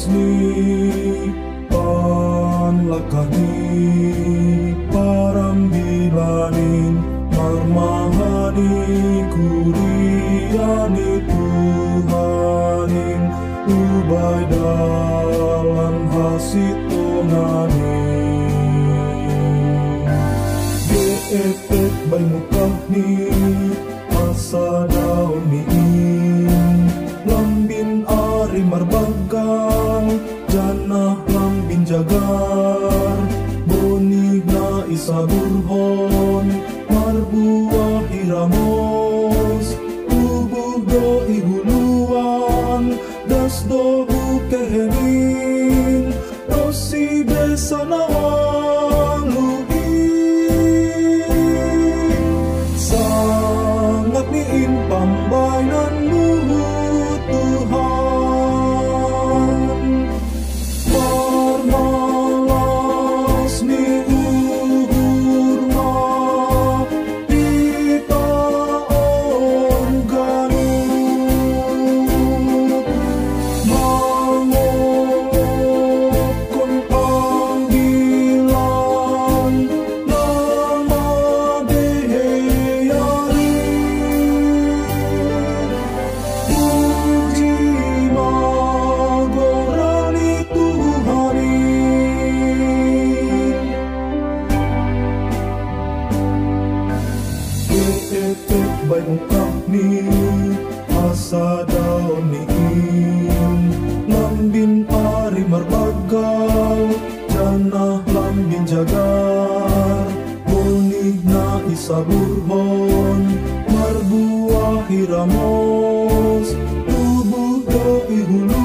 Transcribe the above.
jenges ni Panlakani parambilanin Marmahani ng binjagar Bonig na isa burhon Marbuwa hiramos. Ubog iguluan Das do bukehenin. Posible sanawan Geetet bay ungkap ni Asa daon niin Lambin ari marbagal Janah lambin jagar Munih na isaburhon Marbuah hiramos Tubuh do ihulu